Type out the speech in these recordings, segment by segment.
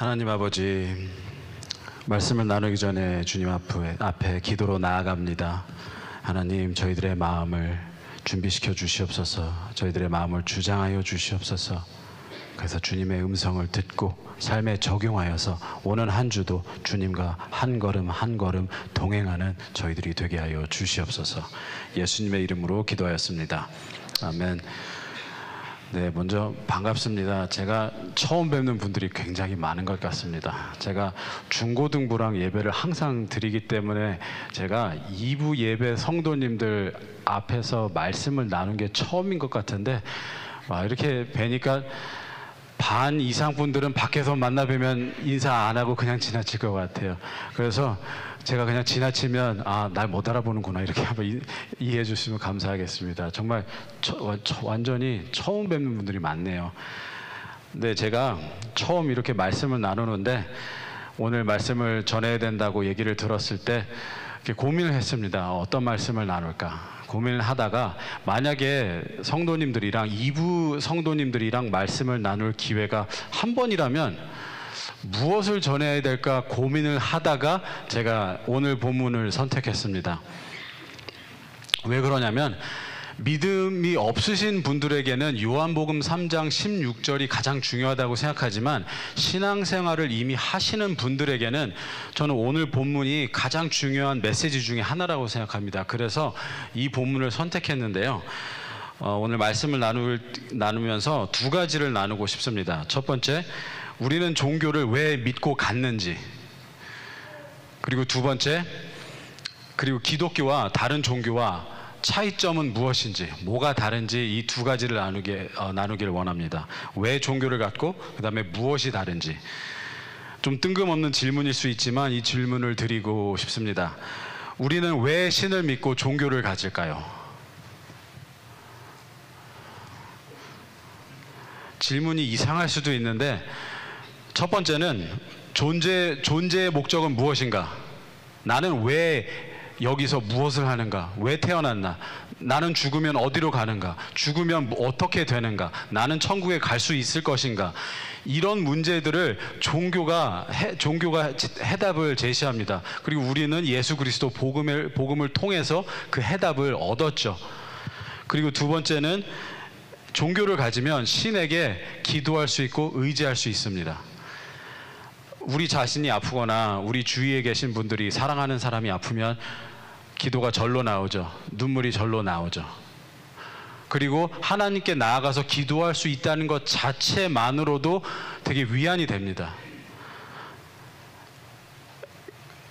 하나님 아버지 말씀을 나누기 전에 주님 앞에, 앞에 기도로 나아갑니다. 하나님 저희들의 마음을 준비시켜 주시옵소서. 저희들의 마음을 주장하여 주시옵소서. 그래서 주님의 음성을 듣고 삶에 적용하여서 오는 한 주도 주님과 한 걸음 한 걸음 동행하는 저희들이 되게 하여 주시옵소서. 예수님의 이름으로 기도하였습니다. 아멘. 네, 먼저 반갑습니다. 제가 처음 뵙는 분들이 굉장히 많은 것 같습니다. 제가 중고등부랑 예배를 항상 드리기 때문에 제가 2부 예배 성도님들 앞에서 말씀을 나눈 게 처음인 것 같은데 와, 이렇게 뵈니까 반 이상 분들은 밖에서 만나 뵈면 인사 안 하고 그냥 지나칠 것 같아요. 그래서 제가 그냥 지나치면 아 날 못 알아보는구나 이렇게 한번 이, 이해해 주시면 감사하겠습니다. 정말 처, 처, 완전히 처음 뵙는 분들이 많네요. 네, 제가 처음 이렇게 말씀을 나누는데 오늘 말씀을 전해야 된다고 얘기를 들었을 때 이렇게 고민을 했습니다. 어떤 말씀을 나눌까? 고민을 하다가 만약에 성도님들이랑 이부 성도님들이랑 말씀을 나눌 기회가 한 번이라면 무엇을 전해야 될까 고민을 하다가 제가 오늘 본문을 선택했습니다. 왜 그러냐면 믿음이 없으신 분들에게는 요한복음 3장 16절이 가장 중요하다고 생각하지만 신앙생활을 이미 하시는 분들에게는 저는 오늘 본문이 가장 중요한 메시지 중에 하나라고 생각합니다. 그래서 이 본문을 선택했는데요. 어, 오늘 말씀을 나눌, 나누면서 두 가지를 나누고 싶습니다. 첫 번째, 우리는 종교를 왜 믿고 갔는지. 그리고 두 번째, 그리고 기독교와 다른 종교와 차이점은 무엇인지, 뭐가 다른지 이 두 가지를 나누게, 어, 나누기를 원합니다. 왜 종교를 갖고, 그 다음에 무엇이 다른지. 좀 뜬금없는 질문일 수 있지만 이 질문을 드리고 싶습니다. 우리는 왜 신을 믿고 종교를 가질까요? 질문이 이상할 수도 있는데 첫 번째는 존재 존재의 목적은 무엇인가? 나는 왜 여기서 무엇을 하는가? 왜 태어났나? 나는 죽으면 어디로 가는가? 죽으면 어떻게 되는가? 나는 천국에 갈 수 있을 것인가? 이런 문제들을 종교가 해, 종교가 해답을 제시합니다. 그리고 우리는 예수 그리스도 복음을 복음을 통해서 그 해답을 얻었죠. 그리고 두 번째는 종교를 가지면 신에게 기도할 수 있고 의지할 수 있습니다. 우리 자신이 아프거나 우리 주위에 계신 분들이 사랑하는 사람이 아프면 기도가 절로 나오죠. 눈물이 절로 나오죠. 그리고 하나님께 나아가서 기도할 수 있다는 것 자체만으로도 되게 위안이 됩니다.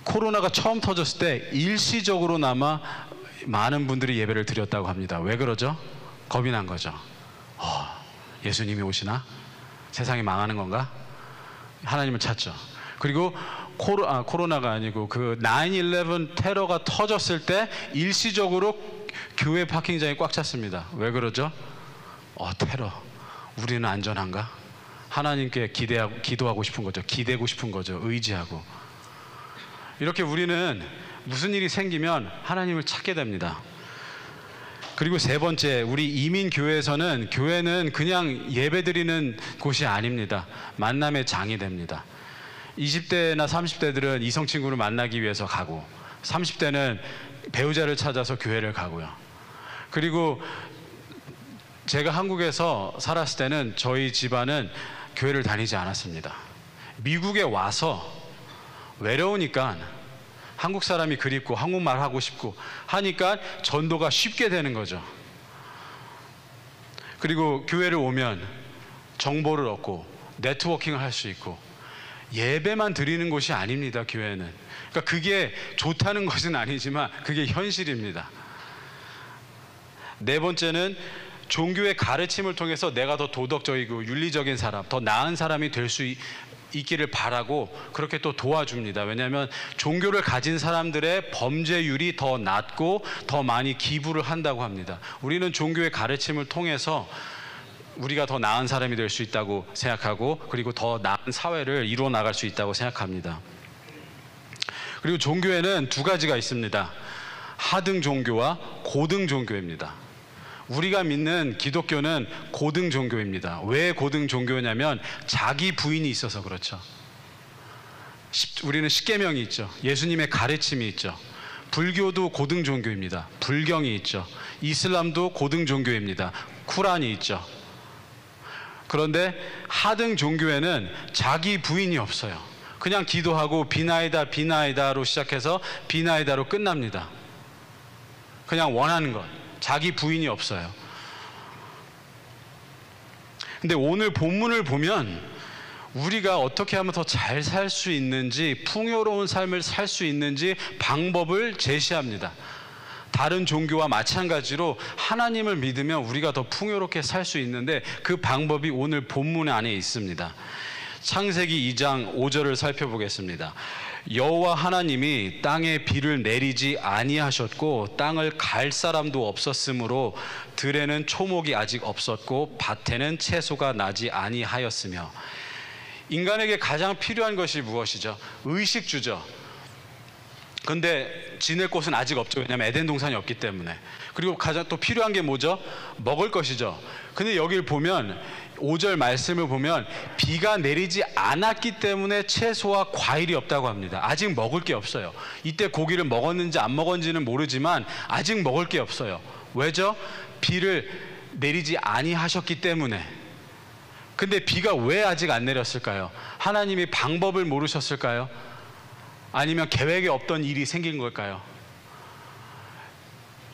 코로나가 처음 터졌을 때 일시적으로나마 많은 분들이 예배를 드렸다고 합니다. 왜 그러죠? 겁이 난 거죠. 어, 예수님이 오시나? 세상이 망하는 건가? 하나님을 찾죠. 그리고 코로, 아, 코로나가 아니고 그 9-11 테러가 터졌을 때 일시적으로 교회 파킹장이 꽉 찼습니다. 왜 그러죠? 어, 테러. 우리는 안전한가? 하나님께 기대하고, 기도하고 싶은 거죠. 기대고 싶은 거죠. 의지하고. 이렇게 우리는 무슨 일이 생기면 하나님을 찾게 됩니다. 그리고 세 번째, 우리 이민교회에서는 교회는 그냥 예배 드리는 곳이 아닙니다. 만남의 장이 됩니다. 20대나 30대들은 이성 친구를 만나기 위해서 가고, 30대는 배우자를 찾아서 교회를 가고요. 그리고 제가 한국에서 살았을 때는 저희 집안은 교회를 다니지 않았습니다. 미국에 와서 외로우니까 한국 사람이 그립고 한국말 하고 싶고 하니까 전도가 쉽게 되는 거죠. 그리고 교회를 오면 정보를 얻고 네트워킹을 할 수 있고 예배만 드리는 곳이 아닙니다. 교회는. 그러니까 그게 좋다는 것은 아니지만 그게 현실입니다. 네 번째는 종교의 가르침을 통해서 내가 더 도덕적이고 윤리적인 사람, 더 나은 사람이 될 수 있기를 바라고 그렇게 또 도와줍니다. 왜냐하면 종교를 가진 사람들의 범죄율이 더 낮고 더 많이 기부를 한다고 합니다. 우리는 종교의 가르침을 통해서 우리가 더 나은 사람이 될 수 있다고 생각하고 그리고 더 나은 사회를 이루어 나갈 수 있다고 생각합니다. 그리고 종교에는 두 가지가 있습니다. 하등 종교와 고등 종교입니다. 우리가 믿는 기독교는 고등 종교입니다. 왜 고등 종교냐면 자기 부인이 있어서 그렇죠. 십- 우리는 십계명이 있죠. 예수님의 가르침이 있죠. 불교도 고등 종교입니다. 불경이 있죠. 이슬람도 고등 종교입니다. 쿠란이 있죠. 그런데 하등 종교에는 자기 부인이 없어요. 그냥 기도하고 비나이다 비나이다로 시작해서 비나이다로 끝납니다. 그냥 원하는 것. 자기 부인이 없어요. 근데 오늘 본문을 보면 우리가 어떻게 하면 더 잘 살 수 있는지 풍요로운 삶을 살 수 있는지 방법을 제시합니다. 다른 종교와 마찬가지로 하나님을 믿으면 우리가 더 풍요롭게 살 수 있는데 그 방법이 오늘 본문 안에 있습니다. 창세기 2장 5절을 살펴보겠습니다. 여호와 하나님이 땅에 비를 내리지 아니하셨고 땅을 갈 사람도 없었으므로 들에는 초목이 아직 없었고 밭에는 채소가 나지 아니하였으며 인간에게 가장 필요한 것이 무엇이죠? 의식주죠. 근데 지낼 곳은 아직 없죠. 왜냐하면 에덴 동산이 없기 때문에. 그리고 가장 또 필요한 게 뭐죠? 먹을 것이죠. 근데 여기를 보면 5절 말씀을 보면 비가 내리지 않았기 때문에 채소와 과일이 없다고 합니다. 아직 먹을 게 없어요. 이때 고기를 먹었는지 안 먹었는지는 모르지만 아직 먹을 게 없어요. 왜죠? 비를 내리지 아니하셨기 때문에. 근데 비가 왜 아직 안 내렸을까요? 하나님이 방법을 모르셨을까요? 아니면 계획에 없던 일이 생긴 걸까요?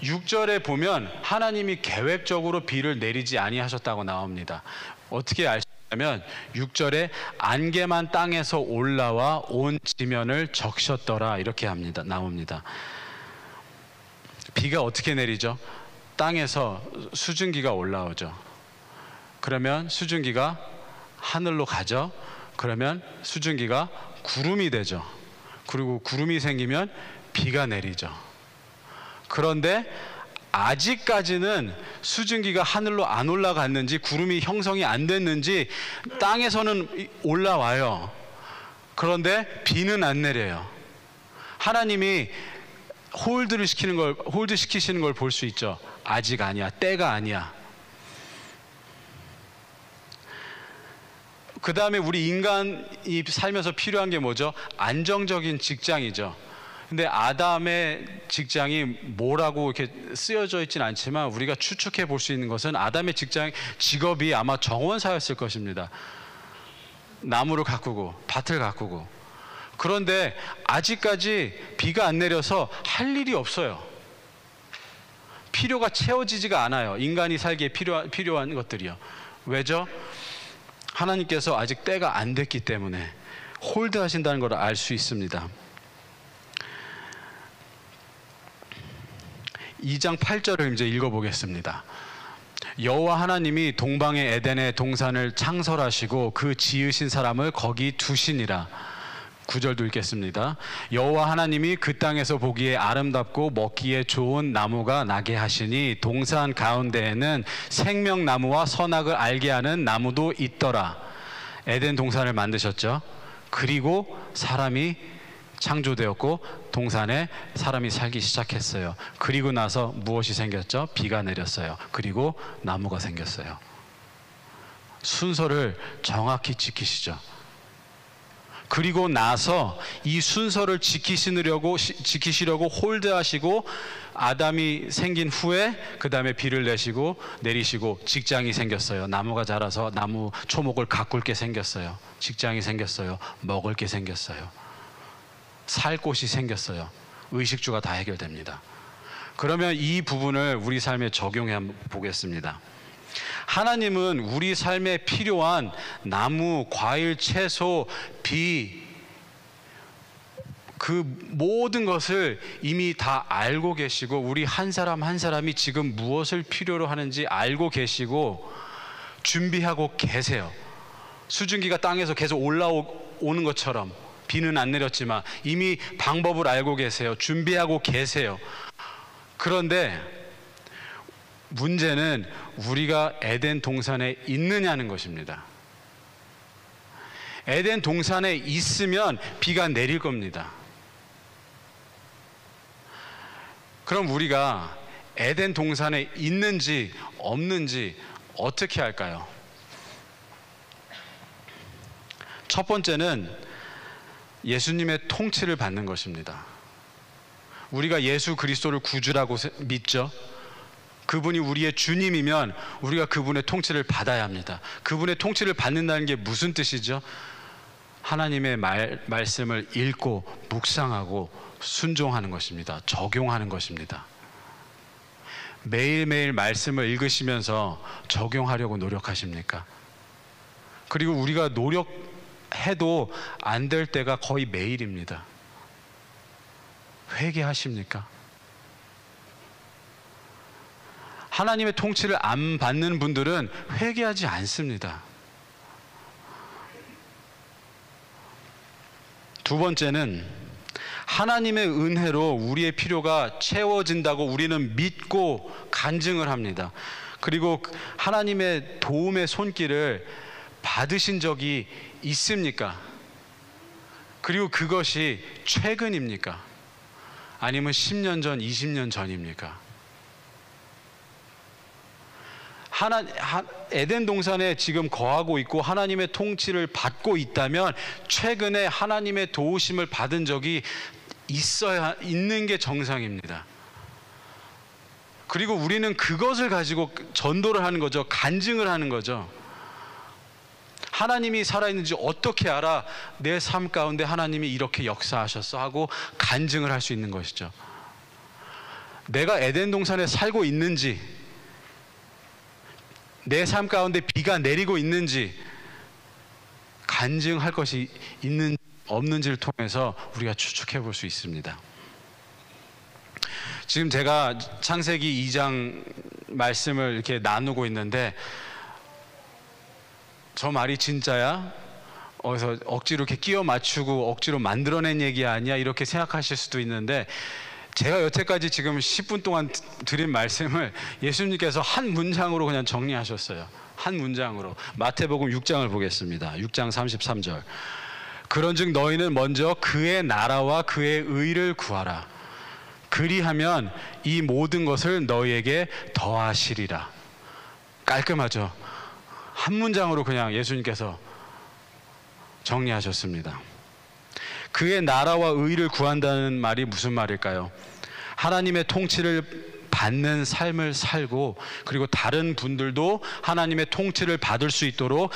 6절에 보면 하나님이 계획적으로 비를 내리지 아니하셨다고 나옵니다. 어떻게 알 수 있냐면 6절에 안개만 땅에서 올라와 온 지면을 적셨더라 이렇게 합니다. 나옵니다. 비가 어떻게 내리죠? 땅에서 수증기가 올라오죠. 그러면 수증기가 하늘로 가죠. 그러면 수증기가 구름이 되죠. 그리고 구름이 생기면 비가 내리죠. 그런데 아직까지는 수증기가 하늘로 안 올라갔는지 구름이 형성이 안 됐는지 땅에서는 올라와요. 그런데 비는 안 내려요. 하나님이 hold를 시키는 걸 hold 시키시는 걸 볼 수 있죠. 아직 아니야. 때가 아니야. 그 다음에 우리 인간이 살면서 필요한 게 뭐죠? 안정적인 직장이죠. 근데 아담의 직장이 뭐라고 이렇게 쓰여져 있지는 않지만 우리가 추측해 볼 수 있는 것은 아담의 직장 직업이 아마 정원사였을 것입니다. 나무를 가꾸고 밭을 가꾸고 그런데 아직까지 비가 안 내려서 할 일이 없어요. 필요가 채워지지가 않아요. 인간이 살기에 필요한, 필요한 것들이요. 왜죠? 하나님께서 아직 때가 안 됐기 때문에 hold 하신다는 걸 알 수 있습니다. 2장 8절을 이제 읽어보겠습니다. 여호와 하나님이 동방의 에덴의 동산을 창설하시고 그 지으신 사람을 거기 두시니라. 9절도 읽겠습니다. 여호와 하나님이 그 땅에서 보기에 아름답고 먹기에 좋은 나무가 나게 하시니 동산 가운데에는 생명나무와 선악을 알게 하는 나무도 있더라. 에덴 동산을 만드셨죠. 그리고 사람이 창조되었고 동산에 사람이 살기 시작했어요. 그리고 나서 무엇이 생겼죠? 비가 내렸어요. 그리고 나무가 생겼어요. 순서를 정확히 지키시죠. 그리고 나서 이 순서를 지키시려고 지키시려고 홀드하시고 아담이 생긴 후에 그 다음에 비를 내시고 내리시고 직장이 생겼어요. 나무가 자라서 나무 초목을 가꿀 게 생겼어요. 직장이 생겼어요. 먹을 게 생겼어요. 살 곳이 생겼어요. 의식주가 다 해결됩니다. 그러면 이 부분을 우리 삶에 적용해 보겠습니다. 하나님은 우리 삶에 필요한 나무, 과일, 채소, 비, 그 모든 것을 이미 다 알고 계시고 우리 한 사람 한 사람이 지금 무엇을 필요로 하는지 알고 계시고 준비하고 계세요. 수증기가 땅에서 계속 올라오는 것처럼 비는 안 내렸지만 이미 방법을 알고 계세요. 준비하고 계세요. 그런데 문제는 우리가 에덴 동산에 있느냐는 것입니다. 에덴 동산에 있으면 비가 내릴 겁니다. 그럼 우리가 에덴 동산에 있는지 없는지 어떻게 할까요? 첫 번째는 예수님의 통치를 받는 것입니다. 우리가 예수 그리스도를 구주라고 믿죠. 그분이 우리의 주님이면 우리가 그분의 통치를 받아야 합니다. 그분의 통치를 받는다는 게 무슨 뜻이죠? 하나님의 말, 말씀을 읽고 묵상하고 순종하는 것입니다. 적용하는 것입니다. 매일매일 말씀을 읽으시면서 적용하려고 노력하십니까? 그리고 우리가 노력 해도 안 될 때가 거의 매일입니다. 회개하십니까? 하나님의 통치를 안 받는 분들은 회개하지 않습니다. 두 번째는 하나님의 은혜로 우리의 필요가 채워진다고 우리는 믿고 간증을 합니다. 그리고 하나님의 도움의 손길을 받으신 적이 있습니까? 그리고 그것이 최근입니까? 아니면 10년 전, 20년 전입니까? 하나, 에덴 동산에 지금 거하고 있고 하나님의 통치를 받고 있다면 최근에 하나님의 도우심을 받은 적이 있어야 있는 게 정상입니다. 그리고 우리는 그것을 가지고 전도를 하는 거죠. 간증을 하는 거죠. 하나님이 살아있는지 어떻게 알아? 내 삶 가운데 하나님이 이렇게 역사하셨어 하고 간증을 할 수 있는 것이죠. 내가 에덴 동산에 살고 있는지 내 삶 가운데 비가 내리고 있는지 간증할 것이 있는 없는지를 통해서 우리가 추측해 볼 수 있습니다. 지금 제가 창세기 2장 말씀을 이렇게 나누고 있는데 저 말이 진짜야? 어디서 억지로 이렇게 끼워 맞추고 억지로 만들어낸 얘기 아니야? 이렇게 생각하실 수도 있는데 제가 여태까지 지금 10분 동안 드린 말씀을 예수님께서 한 문장으로 그냥 정리하셨어요. 한 문장으로. 마태복음 6장을 보겠습니다. 6장 33절. 그런즉 너희는 먼저 그의 나라와 그의 의를 구하라. 그리하면 이 모든 것을 너희에게 더하시리라. 깔끔하죠. 한 문장으로 그냥 예수님께서 정리하셨습니다. 그의 나라와 의를 구한다는 말이 무슨 말일까요? 하나님의 통치를 받는 삶을 살고 그리고 다른 분들도 하나님의 통치를 받을 수 있도록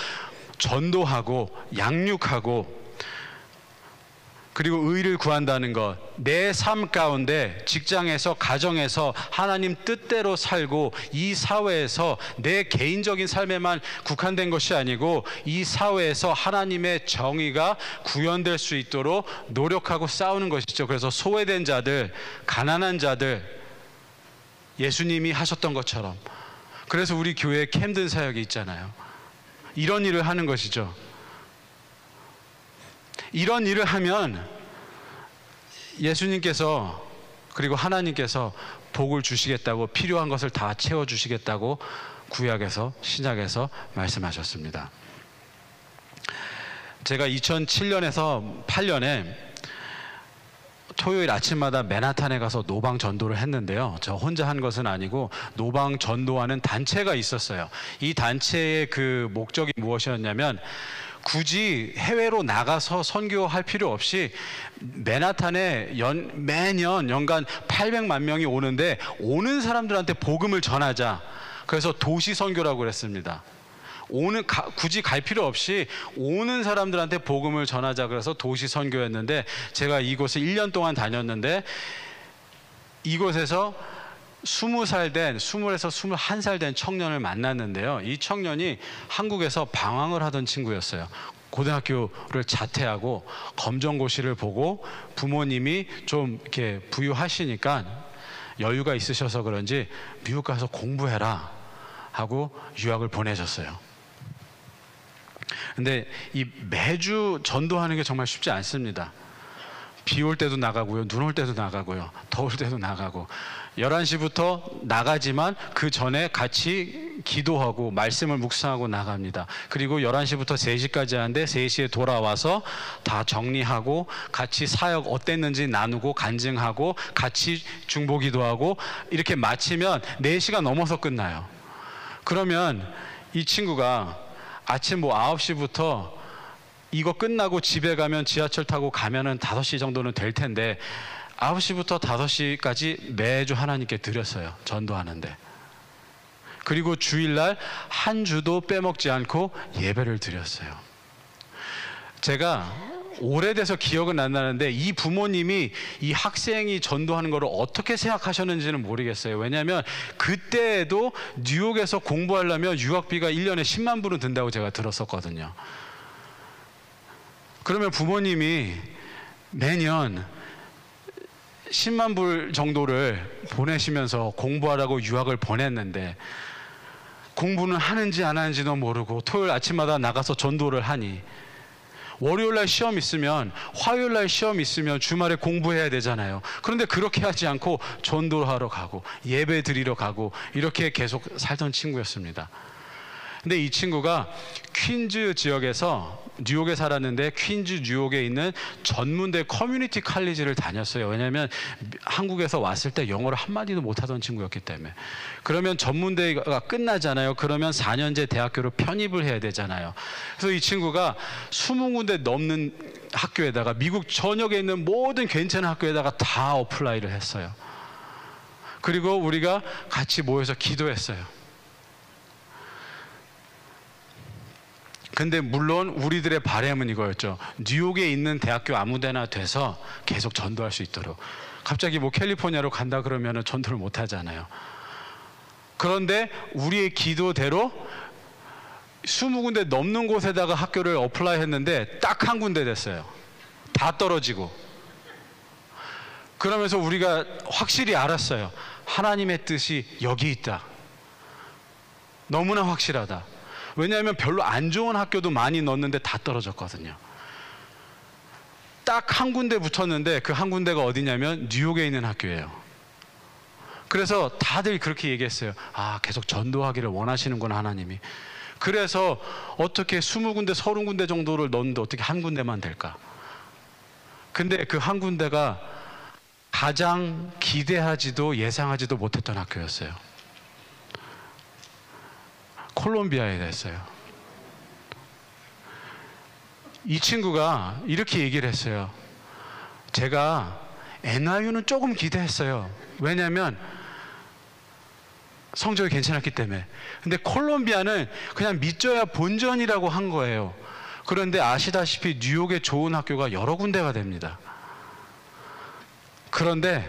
전도하고 양육하고 그리고 의를 구한다는 것, 내 삶 가운데 직장에서 가정에서 하나님 뜻대로 살고 이 사회에서 내 개인적인 삶에만 국한된 것이 아니고 이 사회에서 하나님의 정의가 구현될 수 있도록 노력하고 싸우는 것이죠. 그래서 소외된 자들, 가난한 자들, 예수님이 하셨던 것처럼. 그래서 우리 교회에 캠든 사역이 있잖아요. 이런 일을 하는 것이죠. 이런 일을 하면 예수님께서 그리고 하나님께서 복을 주시겠다고 필요한 것을 다 채워 주시겠다고 구약에서 신약에서 말씀하셨습니다. 제가 2007년에서 8년에 토요일 아침마다 맨하탄에 가서 노방 전도를 했는데요. 저 혼자 한 것은 아니고 노방 전도하는 단체가 있었어요. 이 단체의 그 목적이 무엇이었냐면 굳이 해외로 나가서 선교할 필요 없이 맨하탄에 연, 매년 연간 800만 명이 오는데 오는 사람들한테 복음을 전하자. 그래서 도시 선교라고 그랬습니다. 오는 가, 굳이 갈 필요 없이 오는 사람들한테 복음을 전하자 그래서 도시 선교였는데 제가 이곳을 1년 동안 다녔는데 이곳에서 스무 살 된, 스물에서 스물한 살 된 청년을 만났는데요. 이 청년이 한국에서 방황을 하던 친구였어요. 고등학교를 자퇴하고 검정고시를 보고 부모님이 좀 이렇게 부유하시니까 여유가 있으셔서 그런지 미국 가서 공부해라 하고 유학을 보내셨어요. 근데 이 매주 전도하는 게 정말 쉽지 않습니다. 비 올 때도 나가고요. 눈 올 때도 나가고요. 더울 때도 나가고. 11시부터 나가지만 그 전에 같이 기도하고 말씀을 묵상하고 나갑니다. 그리고 11시부터 3시까지 하는데 3시에 돌아와서 다 정리하고 같이 사역 어땠는지 나누고 간증하고 같이 중보 기도 하고 이렇게 마치면 4시가 넘어서 끝나요. 그러면 이 친구가 아침 뭐 9시부터 이거 끝나고 집에 가면 지하철 타고 가면은 5시 정도는 될 텐데 9시부터 5시까지 매주 하나님께 드렸어요. 전도하는데. 그리고 주일날 한 주도 빼먹지 않고 예배를 드렸어요. 제가 오래돼서 기억은 안 나는데 이 부모님이 이 학생이 전도하는 것을 어떻게 생각하셨는지는 모르겠어요. 왜냐하면 그때에도 뉴욕에서 공부하려면 유학비가 1년에 10만 불은 든다고 제가 들었었거든요. 그러면 부모님이 매년 10만 불 정도를 보내시면서 공부하라고 유학을 보냈는데 공부는 하는지 안 하는지도 모르고 토요일 아침마다 나가서 전도를 하니 월요일 날 시험 있으면 화요일 날 시험 있으면 주말에 공부해야 되잖아요. 그런데 그렇게 하지 않고 전도하러 가고 예배 드리러 가고 이렇게 계속 살던 친구였습니다. 근데 이 친구가 퀸즈 지역에서 뉴욕에 살았는데 퀸즈 뉴욕에 있는 전문대 커뮤니티 칼리지를 다녔어요. 왜냐하면 한국에서 왔을 때 영어를 한마디도 못하던 친구였기 때문에. 그러면 전문대가 끝나잖아요. 그러면 4년제 대학교로 편입을 해야 되잖아요. 그래서 이 친구가 20군데 넘는 학교에다가 미국 전역에 있는 모든 괜찮은 학교에다가 다 apply를 했어요. 그리고 우리가 같이 모여서 기도했어요. 근데 물론 우리들의 바램은 이거였죠. 뉴욕에 있는 대학교 아무데나 돼서 계속 전도할 수 있도록. 갑자기 뭐 캘리포니아로 간다 그러면 전도를 못 하잖아요. 그런데 우리의 기도대로 20군데 넘는 곳에다가 학교를 apply 했는데 딱 한 군데 됐어요. 다 떨어지고. 그러면서 우리가 확실히 알았어요. 하나님의 뜻이 여기 있다. 너무나 확실하다. 왜냐하면 별로 안 좋은 학교도 많이 넣었는데 다 떨어졌거든요. 딱 한 군데 붙었는데 그 한 군데가 어디냐면 뉴욕에 있는 학교예요. 그래서 다들 그렇게 얘기했어요. 아, 계속 전도하기를 원하시는구나, 하나님이. 그래서 어떻게 20군데, 30군데 정도를 넣는데 어떻게 한 군데만 될까? 근데 그 한 군데가 가장 기대하지도 예상하지도 못했던 학교였어요. 콜롬비아에 됐어요. 이 친구가 이렇게 얘기를 했어요. 제가 NIU는 조금 기대했어요. 왜냐하면 성적이 괜찮았기 때문에. 근데 콜롬비아는 그냥 믿져야 본전이라고 한 거예요. 그런데 아시다시피 뉴욕에 좋은 학교가 여러 군데가 됩니다. 그런데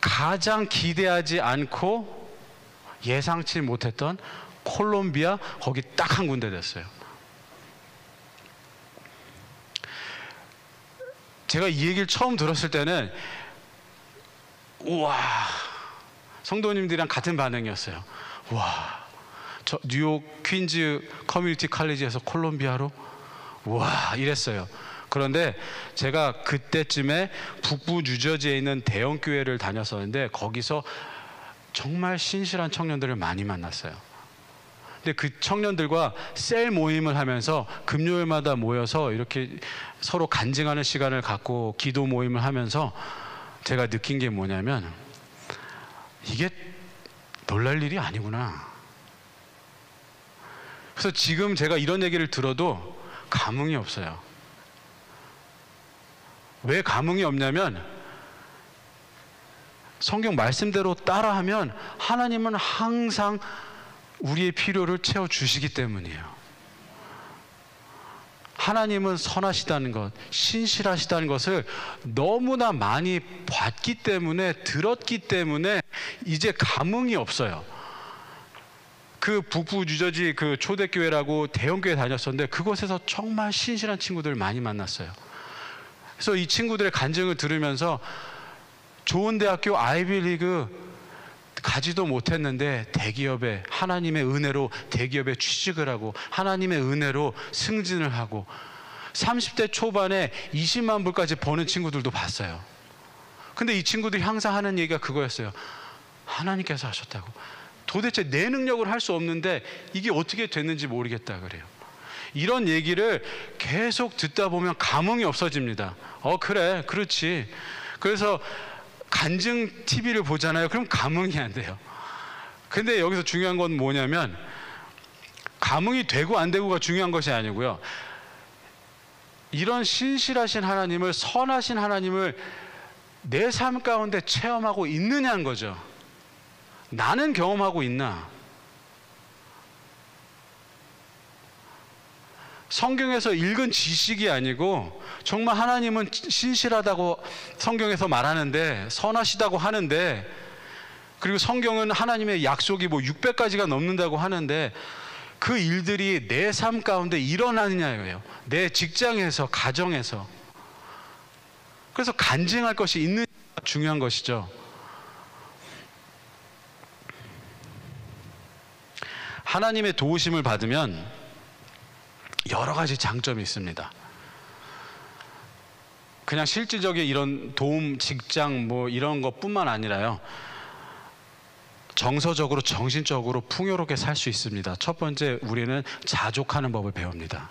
가장 기대하지 않고 예상치 못했던 콜롬비아 거기 딱 한 군데 됐어요. 제가 이 얘기를 처음 들었을 때는 우와 성도님들이랑 같은 반응이었어요. 와, 저 뉴욕 퀸즈 커뮤니티 칼리지에서 콜롬비아로 와 이랬어요. 그런데 제가 그때쯤에 북부 뉴저지에 있는 대형 교회를 다녔었는데 거기서 정말 신실한 청년들을 많이 만났어요. 근데 그 청년들과 셀 모임을 하면서 금요일마다 모여서 이렇게 서로 간증하는 시간을 갖고 기도 모임을 하면서 제가 느낀 게 뭐냐면 이게 놀랄 일이 아니구나. 그래서 지금 제가 이런 얘기를 들어도 감흥이 없어요. 왜 감흥이 없냐면 성경 말씀대로 따라하면 하나님은 항상 우리의 필요를 채워 주시기 때문이에요. 하나님은 선하시다는 것, 신실하시다는 것을 너무나 많이 봤기 때문에, 들었기 때문에 이제 감흥이 없어요. 그 북부 뉴저지 그 초대교회라고 대형교회 다녔었는데 그곳에서 정말 신실한 친구들 많이 만났어요. 그래서 이 친구들의 간증을 들으면서 좋은 대학교 아이비리그 가지도 못했는데 대기업에 하나님의 은혜로 대기업에 취직을 하고 하나님의 은혜로 승진을 하고 30대 초반에 20만 불까지 버는 친구들도 봤어요. 근데 이 친구들이 항상 하는 얘기가 그거였어요. 하나님께서 하셨다고. 도대체 내 능력을 할 수 없는데 이게 어떻게 됐는지 모르겠다 그래요. 이런 얘기를 계속 듣다 보면 감흥이 없어집니다. 어, 그래, 그렇지. 그래서 간증 TV를 보잖아요. 그럼 감흥이 안 돼요. 근데 여기서 중요한 건 뭐냐면 감흥이 되고 안 되고가 중요한 것이 아니고요. 이런 신실하신 하나님을 선하신 하나님을 내 삶 가운데 체험하고 있느냐는 거죠. 나는 경험하고 있나? 성경에서 읽은 지식이 아니고 정말 하나님은 신실하다고 성경에서 말하는데 선하시다고 하는데 그리고 성경은 하나님의 약속이 뭐 600가지가 넘는다고 하는데 그 일들이 내 삶 가운데 일어나느냐예요. 내 직장에서, 가정에서. 그래서 간증할 것이 있는 중요한 것이죠. 하나님의 도우심을 받으면 여러 가지 장점이 있습니다. 그냥 실질적인 이런 도움, 직장 뭐 이런 것뿐만 아니라요. 정서적으로 정신적으로 풍요롭게 살 수 있습니다. 첫 번째 우리는 자족하는 법을 배웁니다.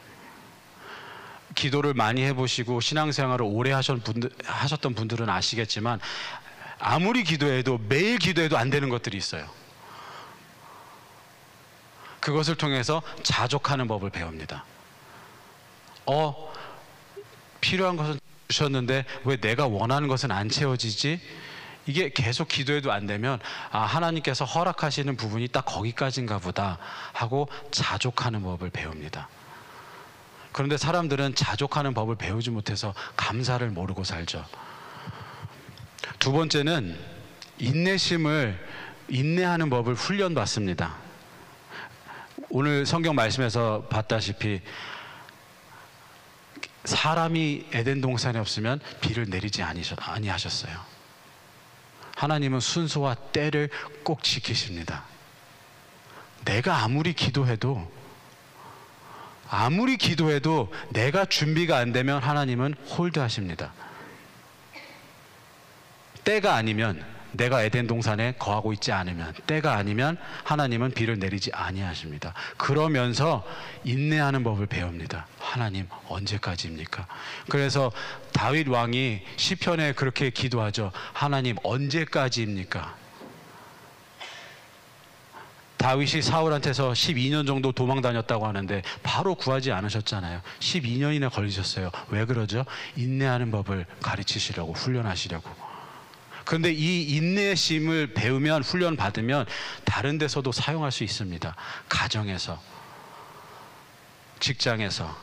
기도를 많이 해보시고 신앙생활을 오래 하셨던 분들은 아시겠지만 아무리 기도해도 매일 기도해도 안 되는 것들이 있어요. 그것을 통해서 자족하는 법을 배웁니다. 어, 필요한 것은 주셨는데 왜 내가 원하는 것은 안 채워지지? 이게 계속 기도해도 안 되면 아 하나님께서 허락하시는 부분이 딱 거기까지인가 보다 하고 자족하는 법을 배웁니다. 그런데 사람들은 자족하는 법을 배우지 못해서 감사를 모르고 살죠. 두 번째는 인내심을 인내하는 법을 훈련받습니다. 오늘 성경 말씀에서 봤다시피 사람이 에덴 동산에 없으면 비를 내리지 아니하셨어요. 하나님은 순서와 때를 꼭 지키십니다. 내가 아무리 기도해도 아무리 기도해도 내가 준비가 안 되면 하나님은 홀드하십니다. 때가 아니면 내가 에덴 동산에 거하고 있지 않으면 때가 아니면 하나님은 비를 내리지 아니하십니다. 그러면서 인내하는 법을 배웁니다. 하나님 언제까지입니까? 그래서 다윗 왕이 시편에 그렇게 기도하죠. 하나님 언제까지입니까? 다윗이 사울한테서 12년 정도 도망 다녔다고 하는데 바로 구하지 않으셨잖아요. 12년이나 걸리셨어요. 왜 그러죠? 인내하는 법을 가르치시려고 훈련하시려고. 그런데 이 인내심을 배우면 훈련 받으면 다른 데서도 사용할 수 있습니다. 가정에서, 직장에서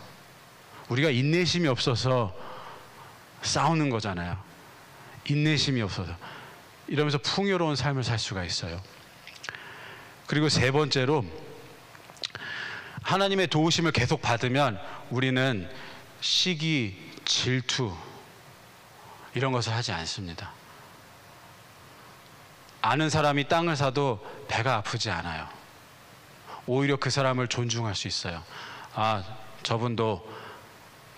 우리가 인내심이 없어서 싸우는 거잖아요. 인내심이 없어서 이러면서 풍요로운 삶을 살 수가 있어요. 그리고 세 번째로 하나님의 도우심을 계속 받으면 우리는 시기, 질투 이런 것을 하지 않습니다. 아는 사람이 땅을 사도 배가 아프지 않아요. 오히려 그 사람을 존중할 수 있어요. 아, 저분도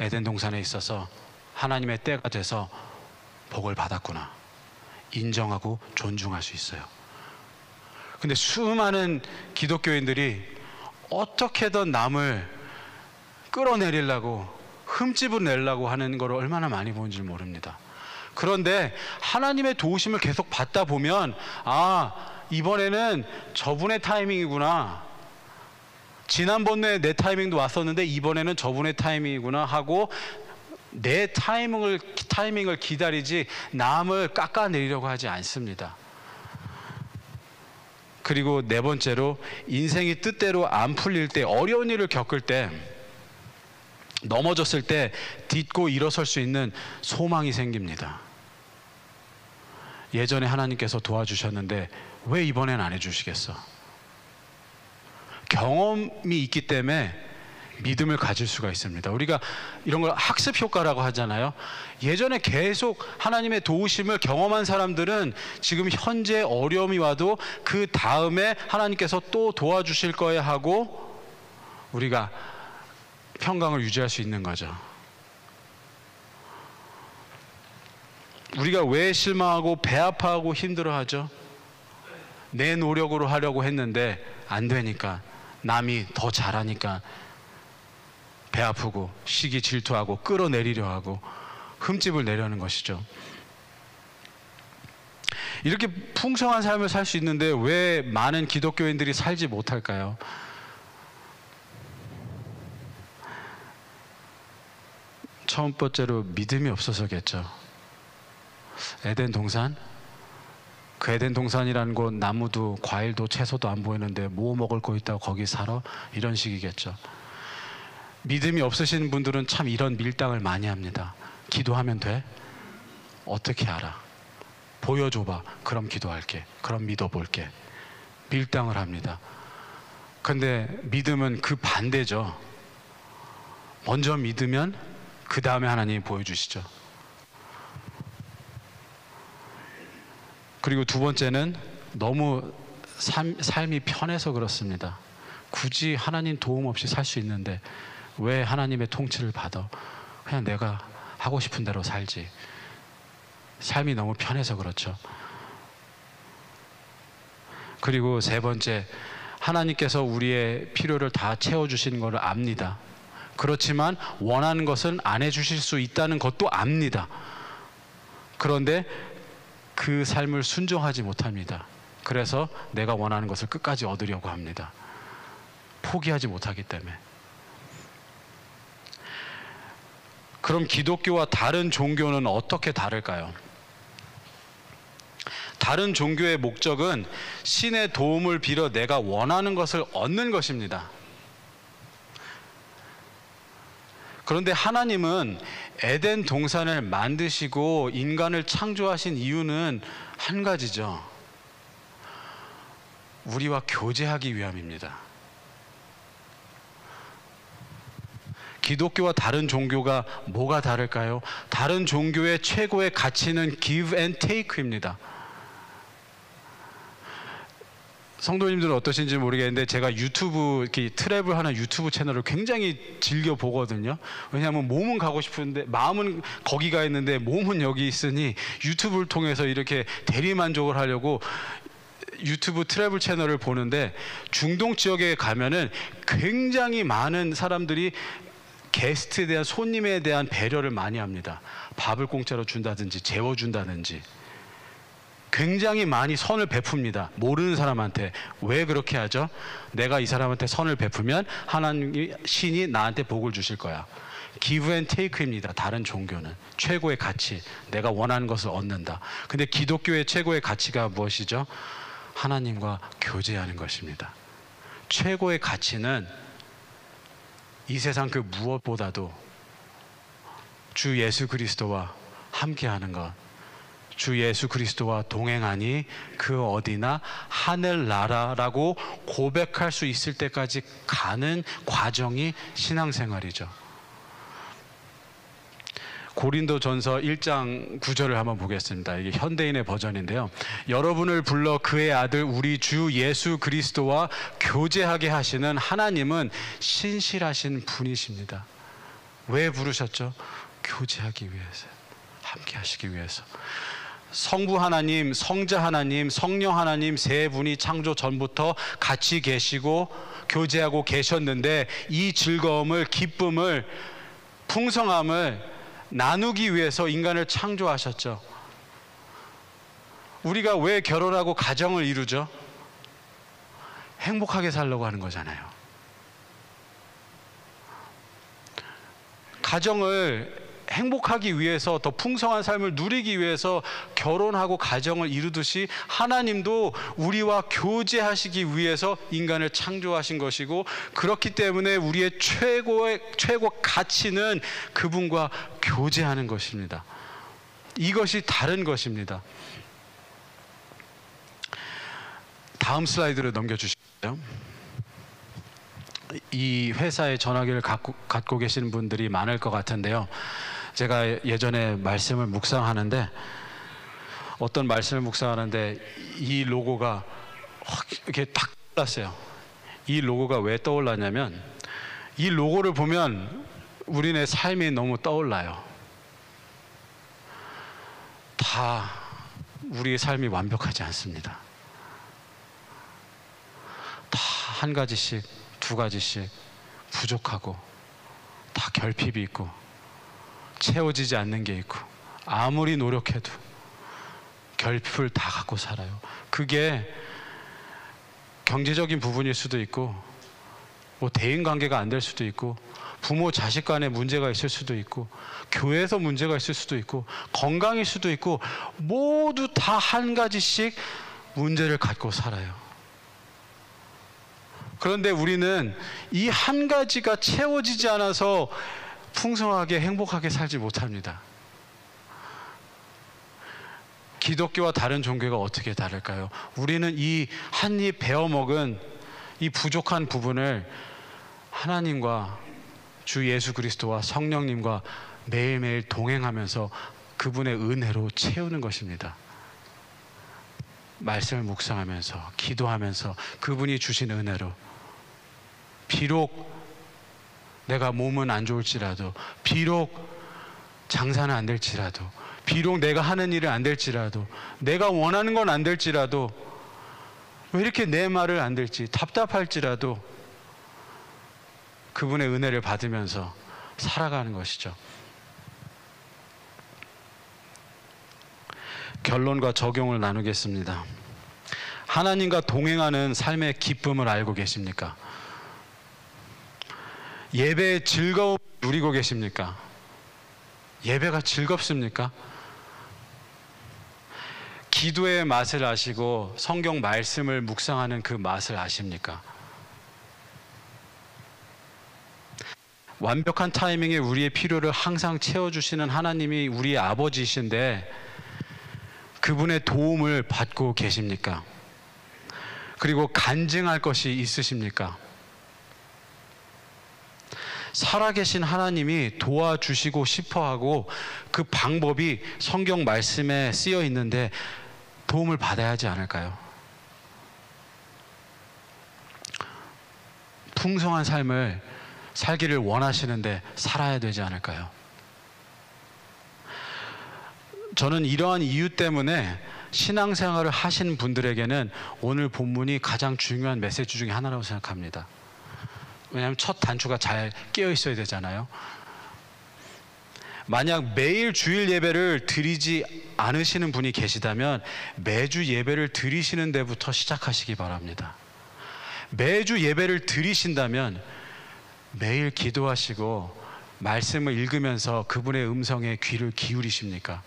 에덴 동산에 있어서 하나님의 때가 돼서 복을 받았구나. 인정하고 존중할 수 있어요. 근데 수많은 기독교인들이 어떻게든 남을 끌어내리려고 흠집을 내려고 하는 걸 얼마나 많이 보는지 모릅니다. 그런데 하나님의 도우심을 계속 받다 보면 아 이번에는 저분의 타이밍이구나. 지난번에 내 타이밍도 왔었는데 이번에는 저분의 타이밍이구나 하고 내 타이밍을 타이밍을 기다리지 남을 깎아내리려고 하지 않습니다. 그리고 네 번째로 인생이 뜻대로 안 풀릴 때 어려운 일을 겪을 때 넘어졌을 때 딛고 일어설 수 있는 소망이 생깁니다. 예전에 하나님께서 도와주셨는데 왜 이번엔 안 해주시겠어? 경험이 있기 때문에 믿음을 가질 수가 있습니다. 우리가 이런 걸 학습 효과라고 하잖아요. 예전에 계속 하나님의 도우심을 경험한 사람들은 지금 현재 어려움이 와도 그 다음에 하나님께서 또 도와주실 거야 하고 우리가 평강을 유지할 수 있는 거죠. 우리가 왜 실망하고 배 아파하고 힘들어하죠? 내 노력으로 하려고 했는데 안 되니까 남이 더 잘하니까 배 아프고 시기 질투하고 끌어내리려 하고 흠집을 내려는 것이죠. 이렇게 풍성한 삶을 살 수 있는데 왜 많은 기독교인들이 살지 못할까요? 첫 번째로 믿음이 없어서겠죠. 에덴 동산 그 에덴 동산이라는 곳 나무도 과일도 채소도 안 보이는데 뭐 먹을 거 있다고 거기 살아 이런 식이겠죠. 믿음이 없으신 분들은 참 이런 밀당을 많이 합니다. 기도하면 돼? 어떻게 알아? 보여줘봐. 그럼 기도할게. 그럼 믿어볼게. 밀당을 합니다. 근데 믿음은 그 반대죠. 먼저 믿으면 그 다음에 하나님이 보여주시죠. 그리고 두 번째는 너무 삶, 삶이 편해서 그렇습니다. 굳이 하나님 도움 없이 살 수 있는데 왜 하나님의 통치를 받아? 그냥 내가 하고 싶은 대로 살지. 삶이 너무 편해서 그렇죠. 그리고 세 번째, 하나님께서 우리의 필요를 다 채워주시는 것을 압니다. 그렇지만 원하는 것은 안 해주실 수 있다는 것도 압니다. 그런데 그 삶을 순종하지 못합니다. 그래서 내가 원하는 것을 끝까지 얻으려고 합니다. 포기하지 못하기 때문에. 그럼 기독교와 다른 종교는 어떻게 다를까요? 다른 종교의 목적은 신의 도움을 빌어 내가 원하는 것을 얻는 것입니다. 그런데 하나님은 에덴 동산을 만드시고 인간을 창조하신 이유는 한 가지죠. 우리와 교제하기 위함입니다. 기독교와 다른 종교가 뭐가 다를까요? 다른 종교의 최고의 가치는 give and take입니다. 성도님들은 어떠신지 모르겠는데 제가 유튜브 이렇게 트랩을 하는 유튜브 채널을 굉장히 즐겨 보거든요. 왜냐하면 몸은 가고 싶은데 마음은 거기 가 있는데 몸은 여기 있으니 유튜브를 통해서 이렇게 대리 만족을 하려고 유튜브 트래블 채널을 보는데 중동 지역에 가면은 굉장히 많은 사람들이 게스트에 대한 손님에 대한 배려를 많이 합니다. 밥을 공짜로 준다든지 재워준다든지 굉장히 많이 선을 베풉니다. 모르는 사람한테 왜 그렇게 하죠? 내가 이 사람한테 선을 베푸면 하나님 신이 나한테 복을 주실 거야. give and take입니다. 다른 종교는 최고의 가치, 내가 원하는 것을 얻는다. 근데 기독교의 최고의 가치가 무엇이죠? 하나님과 교제하는 것입니다. 최고의 가치는 이 세상 그 무엇보다도 주 예수 그리스도와 함께하는 것. 주 예수 그리스도와 동행하니 그 어디나 하늘나라라고 고백할 수 있을 때까지 가는 과정이 신앙생활이죠. 고린도 전서 1장 9절을 한번 보겠습니다. 이게 현대인의 버전인데요. 여러분을 불러 그의 아들 우리 주 예수 그리스도와 교제하게 하시는 하나님은 신실하신 분이십니다. 왜 부르셨죠? 교제하기 위해서. 함께 하시기 위해서. 성부 하나님, 성자 하나님, 성령 하나님 세 분이 창조 전부터 같이 계시고 교제하고 계셨는데 이 즐거움을, 기쁨을, 풍성함을 나누기 위해서 인간을 창조하셨죠. 우리가 왜 결혼하고 가정을 이루죠? 행복하게 살려고 하는 거잖아요. 가정을 행복하기 위해서 더 풍성한 삶을 누리기 위해서 결혼하고 가정을 이루듯이 하나님도 우리와 교제하시기 위해서 인간을 창조하신 것이고 그렇기 때문에 우리의 최고의 최고 가치는 그분과 교제하는 것입니다. 이것이 다른 것입니다. 다음 슬라이드를 넘겨 주시죠. 이 회사에 전화기를 갖고, 갖고 계시는 분들이 많을 것 같은데요. 제가 예전에 말씀을 묵상하는데 어떤 말씀을 묵상하는데 이 로고가 확 이렇게 딱 떠올랐어요. 이 로고가 왜 떠올랐냐면 이 로고를 보면 우리네 삶이 너무 떠올라요. 다 우리의 삶이 완벽하지 않습니다. 다 한 가지씩, 두 가지씩 부족하고 다 결핍이 있고 채워지지 않는 게 있고 아무리 노력해도 결핍을 다 갖고 살아요. 그게 경제적인 부분일 수도 있고 뭐 대인 관계가 안 될 수도 있고 부모 자식 간에 문제가 있을 수도 있고 교회에서 문제가 있을 수도 있고 건강일 수도 있고 모두 다 한 가지씩 문제를 갖고 살아요. 그런데 우리는 이 한 가지가 채워지지 않아서 풍성하게 행복하게 살지 못합니다. 기독교와 다른 종교가 어떻게 다를까요? 우리는 이 한 입 베어 먹은 이 부족한 부분을 하나님과 주 예수 그리스도와 성령님과 매일매일 동행하면서 그분의 은혜로 채우는 것입니다. 말씀을 묵상하면서 기도하면서 그분이 주신 은혜로 비록 내가 몸은 안 좋을지라도 비록 장사는 안 될지라도 비록 내가 하는 일은 안 될지라도 내가 원하는 건 안 될지라도 왜 이렇게 내 말을 안 될지 답답할지라도 그분의 은혜를 받으면서 살아가는 것이죠. 결론과 적용을 나누겠습니다. 하나님과 동행하는 삶의 기쁨을 알고 계십니까? 예배의 즐거움 누리고 계십니까? 예배가 즐겁습니까? 기도의 맛을 아시고 성경 말씀을 묵상하는 그 맛을 아십니까? 완벽한 타이밍에 우리의 필요를 항상 채워주시는 하나님이 우리의 아버지이신데 그분의 도움을 받고 계십니까? 그리고 간증할 것이 있으십니까? 살아계신 하나님이 도와주시고 싶어 하고 그 방법이 성경 말씀에 쓰여 있는데 도움을 받아야 하지 않을까요? 풍성한 삶을 살기를 원하시는데 살아야 되지 않을까요? 저는 이러한 이유 때문에 신앙생활을 하신 분들에게는 오늘 본문이 가장 중요한 메시지 중에 하나라고 생각합니다. 왜냐하면 첫 단추가 잘 끼어 있어야 되잖아요. 만약 매일 주일 예배를 드리지 않으시는 분이 계시다면 매주 예배를 드리시는 데부터 시작하시기 바랍니다. 매주 예배를 드리신다면 매일 기도하시고 말씀을 읽으면서 그분의 음성에 귀를 기울이십니까?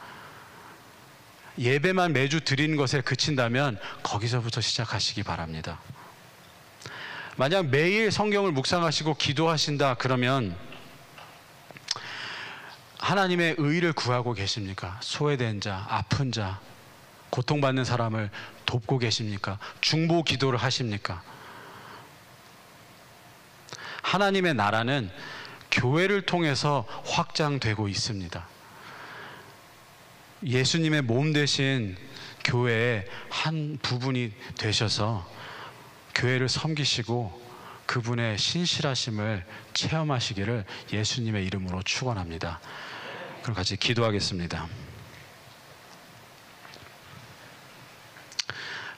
예배만 매주 드리는 것에 그친다면 거기서부터 시작하시기 바랍니다. 만약 매일 성경을 묵상하시고 기도하신다 그러면 하나님의 의를 구하고 계십니까? 소외된 자, 아픈 자, 고통받는 사람을 돕고 계십니까? 중보 기도를 하십니까? 하나님의 나라는 교회를 통해서 확장되고 있습니다. 예수님의 몸 대신 교회의 한 부분이 되셔서 교회를 섬기시고 그분의 신실하심을 체험하시기를 예수님의 이름으로 축원합니다. 그럼 같이 기도하겠습니다.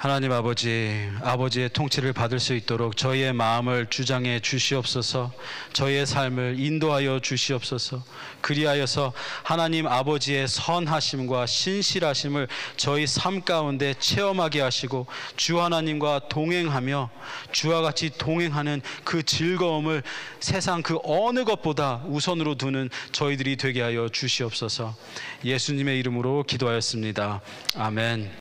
하나님 아버지, 아버지의 통치를 받을 수 있도록 저희의 마음을 주장해 주시옵소서, 저희의 삶을 인도하여 주시옵소서, 그리하여서 하나님 아버지의 선하심과 신실하심을 저희 삶 가운데 체험하게 하시고, 주 하나님과 동행하며 주와 같이 동행하는 그 즐거움을 세상 그 어느 것보다 우선으로 두는 저희들이 되게 하여 주시옵소서, 예수님의 이름으로 기도하였습니다. 아멘.